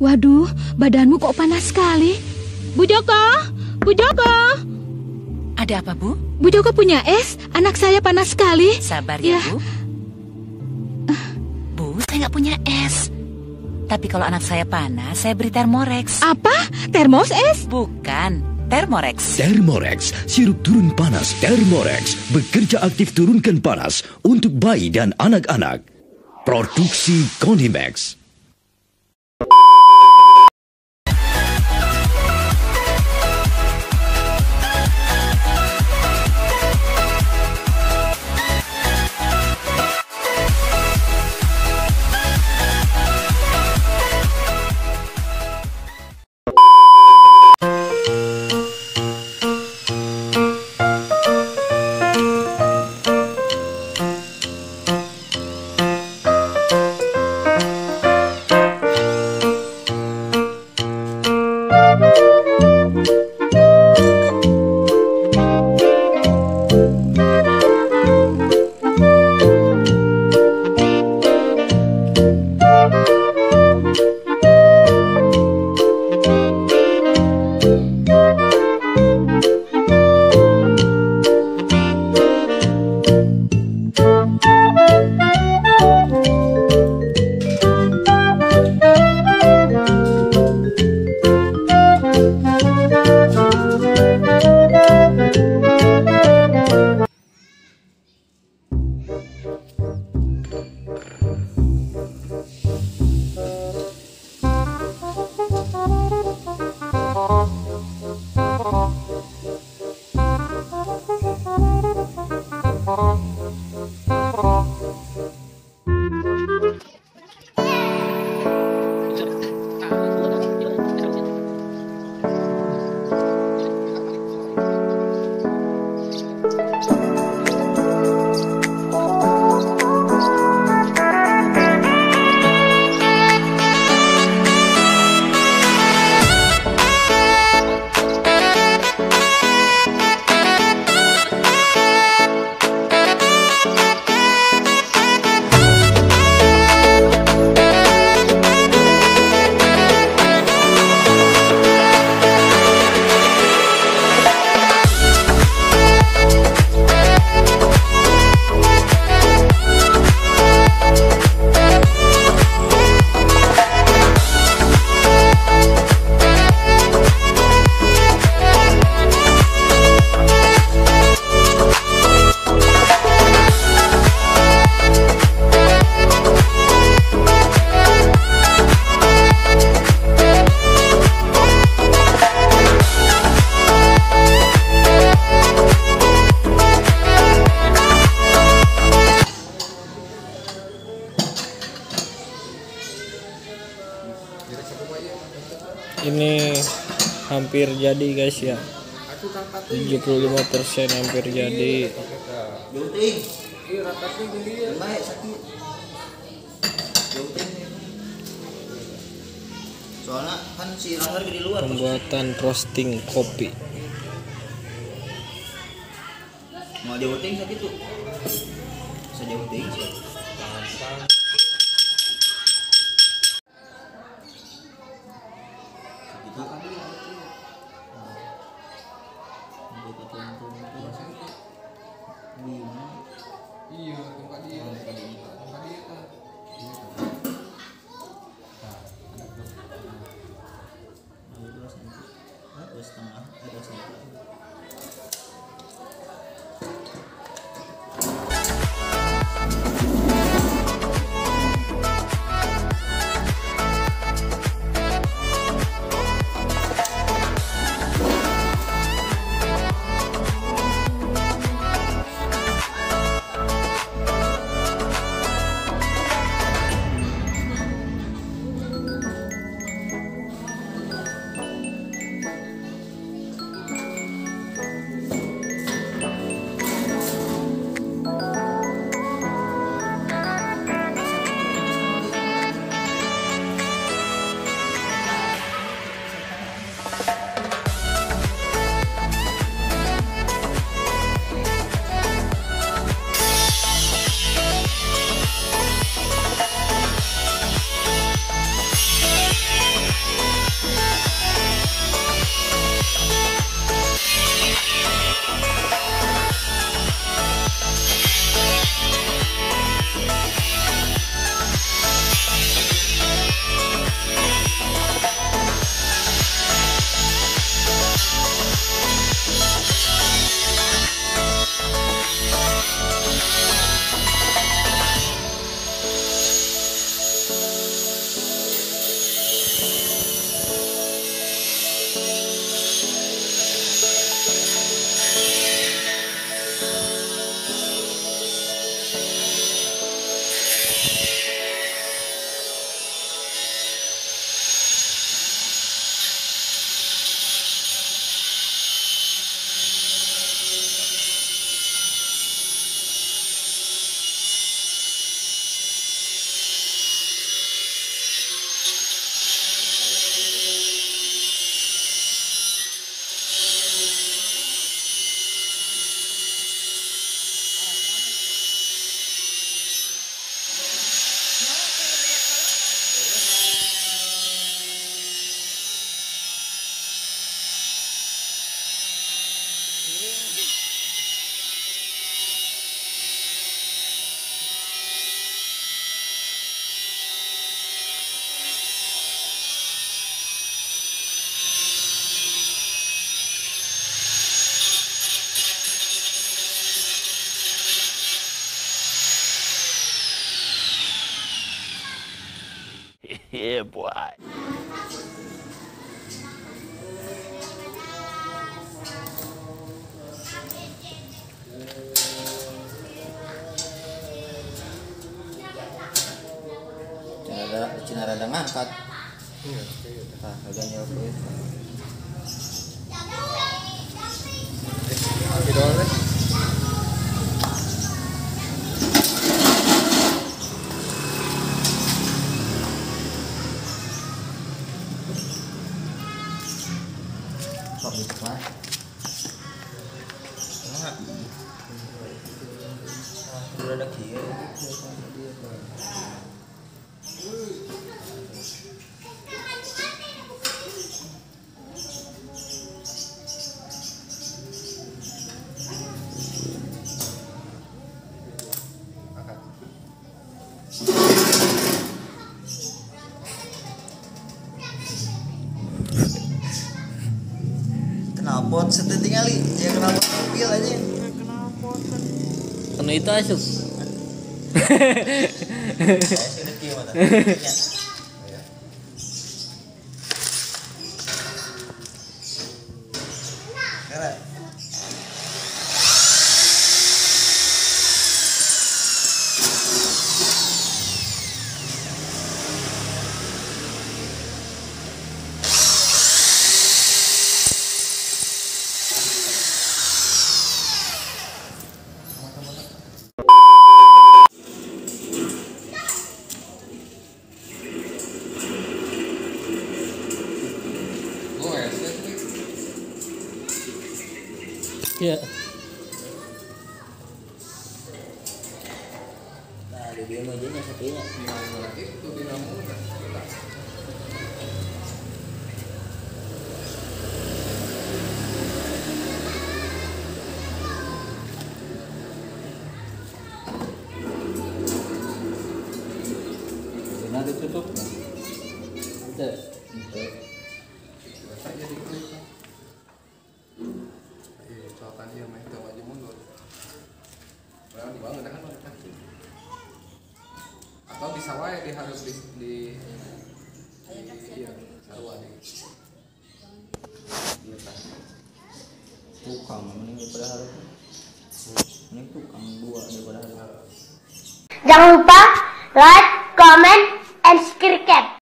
Waduh, badanmu kok panas sekali. Bu Joko, Bu Joko. Ada apa, Bu? Bu Joko punya es, anak saya panas sekali. Sabar ya, Ya. Bu. Bu, saya nggak punya es. Tapi kalau anak saya panas, saya beri Thermorex. Apa? Termos es? Bukan, Thermorex. Thermorex, sirup turun panas Thermorex bekerja aktif turunkan panas untuk bayi dan anak-anak. Produksi Konimax. Ini hampir jadi guys ya. 75% hampir jadi. Soalnya kan si Rangga lagi di luar pembuatan roasting kopi. Mau jauting sakit tuh bisa jauting sih Cina ada Cina ada ngangkat. Nah, harganya oke. Oke ada kieu. Angkat. Kenapa setelah tinggali? Ya kenapa mobil aja? Kena itu asup. Saya kia là điều biểu mười chín nha tí nha Nada de tutup. Betul. Betul. Bisa wae dia harus di di di iya, sarua di Iya kan. Tukang mending daripada harus. Mending tukang dua daripada harus. Jangan lupa like, comment, and subscribe.